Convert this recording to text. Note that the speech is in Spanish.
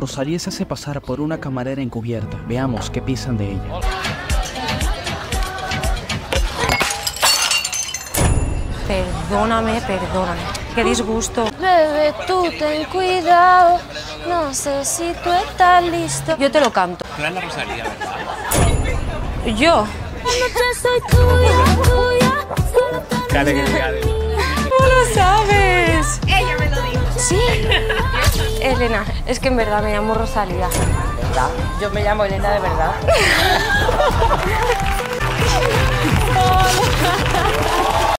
Rosalía se hace pasar por una camarera encubierta. Veamos qué piensan de ella. Perdóname, perdóname. Qué disgusto. Bebé, tú ten cuidado. No sé si tú estás listo. Yo te lo canto. Tú eres la Rosalía, ¿verdad? Yo. Yo soy tuya, Elena, es que en verdad me llamo Rosalía. ¿Verdad? Yo me llamo Elena de verdad.